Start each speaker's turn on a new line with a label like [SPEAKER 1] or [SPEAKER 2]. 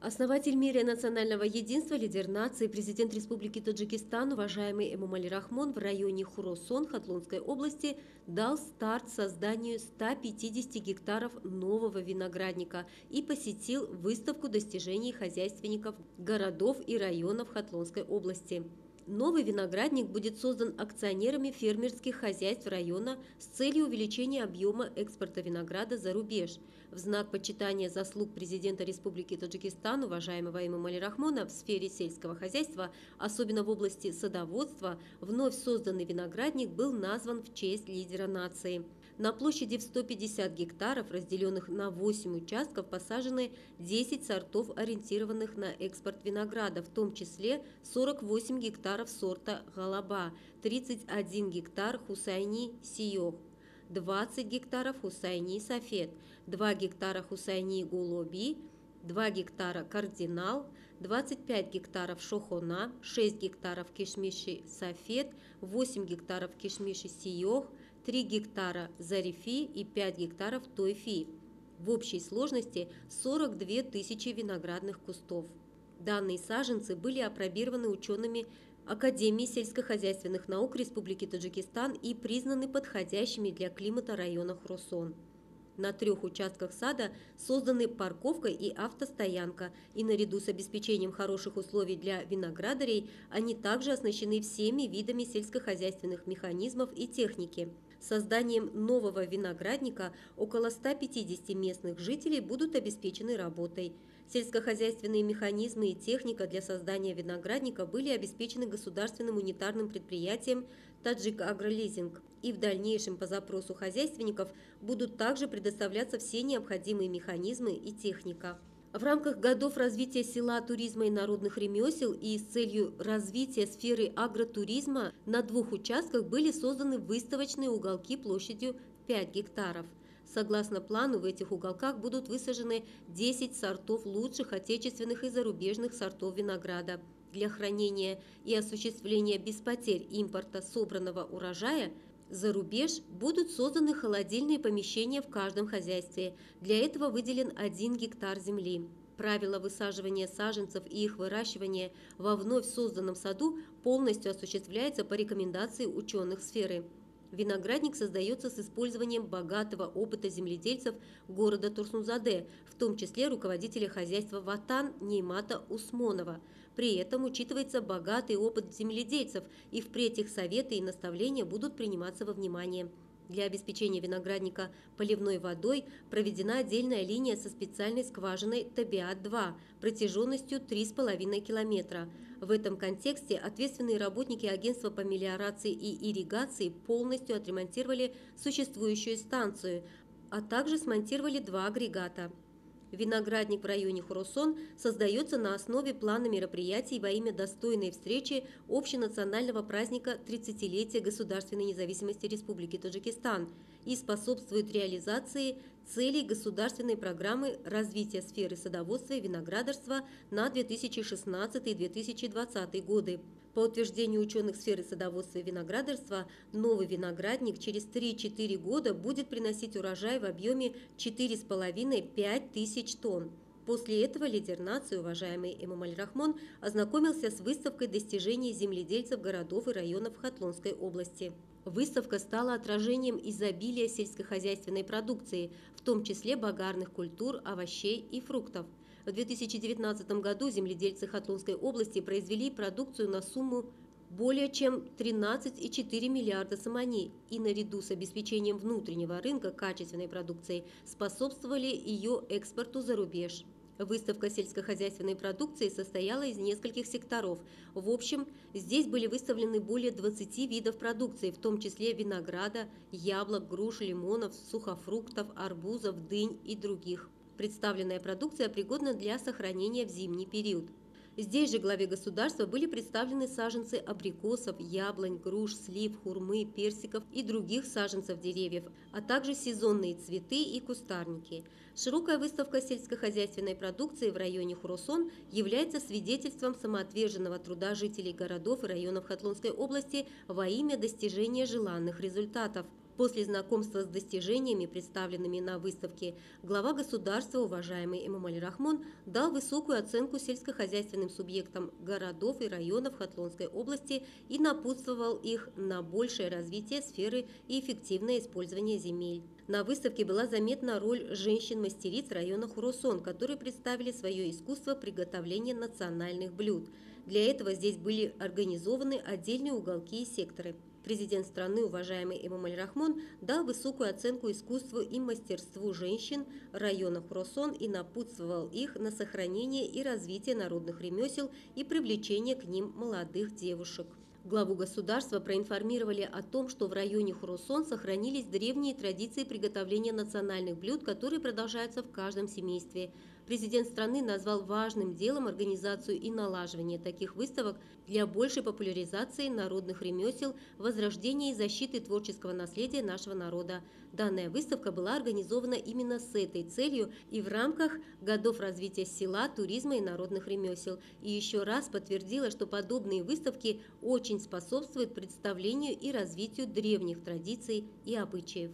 [SPEAKER 1] Основатель мира национального единства, лидер нации, президент Республики Таджикистан, уважаемый Эмомали Рахмон в районе Хуросон Хатлонской области дал старт созданию 150 гектаров нового виноградника и посетил выставку достижений хозяйственников городов и районов Хатлонской области. Новый виноградник будет создан акционерами фермерских хозяйств района с целью увеличения объема экспорта винограда за рубеж. В знак почитания заслуг президента Республики Таджикистан, уважаемого Имамали Рахмона, в сфере сельского хозяйства, особенно в области садоводства, вновь созданный виноградник был назван в честь лидера нации. На площади в 150 гектаров, разделенных на 8 участков, посажены 10 сортов, ориентированных на экспорт винограда, в том числе 48 гектаров сорта «Галаба», 31 гектар «Хусайни Сиёх», 20 гектаров «Хусайни Сафет», 2 гектара «Хусайни Гулоби», 2 гектара «Кардинал», 25 гектаров «Шохона», 6 гектаров «Кишмиши Сафет», 8 гектаров «Кишмиши Сиёх», 3 гектара «Зарифи» и 5 гектаров «Тойфи». В общей сложности 42 тысячи виноградных кустов. Данные саженцы были опробированы учеными Академии сельскохозяйственных наук Республики Таджикистан и признаны подходящими для климата района Хросон. На трех участках сада созданы парковка и автостоянка, и наряду с обеспечением хороших условий для виноградарей они также оснащены всеми видами сельскохозяйственных механизмов и техники. Созданием нового виноградника около 150 местных жителей будут обеспечены работой. Сельскохозяйственные механизмы и техника для создания виноградника были обеспечены государственным унитарным предприятием «Таджик Агролизинг», и в дальнейшем по запросу хозяйственников будут также предоставляться все необходимые механизмы и техника. В рамках годов развития села, туризма и народных ремесел и с целью развития сферы агротуризма на двух участках были созданы выставочные уголки площадью 5 гектаров. Согласно плану, в этих уголках будут высажены 10 сортов лучших отечественных и зарубежных сортов винограда. Для хранения и осуществления без потерь импорта собранного урожая – за рубеж будут созданы холодильные помещения в каждом хозяйстве. Для этого выделен один гектар земли. Правило высаживания саженцев и их выращивания во вновь созданном саду полностью осуществляется по рекомендации ученых сферы. Виноградник создается с использованием богатого опыта земледельцев города Турсунзаде, в том числе руководителя хозяйства Ватан Неймата Усмонова. При этом учитывается богатый опыт земледельцев, и впредь их советы и наставления будут приниматься во внимание. Для обеспечения виноградника поливной водой проведена отдельная линия со специальной скважиной Табиат-2 протяженностью 3,5 километра. В этом контексте ответственные работники агентства по мелиорации и ирригации полностью отремонтировали существующую станцию, а также смонтировали два агрегата – Виноградник в районе Хурусон создается на основе плана мероприятий во имя достойной встречи общенационального праздника 30-летия государственной независимости Республики Таджикистан и способствует реализации целей государственной программы развития сферы садоводства и виноградарства на 2016-2020 годы. По утверждению ученых сферы садоводства и виноградарства, новый виноградник через 3-4 года будет приносить урожай в объеме 4,5-5 тысяч тонн. После этого лидер нации, уважаемый Эмомаль Рахмон, ознакомился с выставкой достижений земледельцев городов и районов Хатлонской области. Выставка стала отражением изобилия сельскохозяйственной продукции, в том числе багарных культур, овощей и фруктов. В 2019 году земледельцы Хатлонской области произвели продукцию на сумму более чем 13,4 миллиарда самани и наряду с обеспечением внутреннего рынка качественной продукции способствовали ее экспорту за рубеж. Выставка сельскохозяйственной продукции состояла из нескольких секторов. В общем, здесь были выставлены более 20 видов продукции, в том числе винограда, яблок, груш, лимонов, сухофруктов, арбузов, дынь и других. Представленная продукция пригодна для сохранения в зимний период. Здесь же главе государства были представлены саженцы абрикосов, яблонь, груш, слив, хурмы, персиков и других саженцев деревьев, а также сезонные цветы и кустарники. Широкая выставка сельскохозяйственной продукции в районе Хуросон является свидетельством самоотверженного труда жителей городов и районов Хатлонской области во имя достижения желанных результатов – После знакомства с достижениями, представленными на выставке, глава государства, уважаемый Эмомаль Рахмон, дал высокую оценку сельскохозяйственным субъектам городов и районов Хатлонской области и напутствовал их на большее развитие сферы и эффективное использование земель. На выставке была заметна роль женщин-мастериц района Хурусон, которые представили свое искусство приготовления национальных блюд. Для этого здесь были организованы отдельные уголки и секторы – Президент страны, уважаемый Эмомаль Рахмон, дал высокую оценку искусству и мастерству женщин района Хросон и напутствовал их на сохранение и развитие народных ремесел и привлечение к ним молодых девушек. Главу государства проинформировали о том, что в районе Хурусон сохранились древние традиции приготовления национальных блюд, которые продолжаются в каждом семействе. Президент страны назвал важным делом организацию и налаживание таких выставок для большей популяризации народных ремесел, возрождения и защиты творческого наследия нашего народа. Данная выставка была организована именно с этой целью и в рамках годов развития села, туризма и народных ремесел. И еще раз подтвердила, что подобные выставки очень способствуют представлению и развитию древних традиций и обычаев.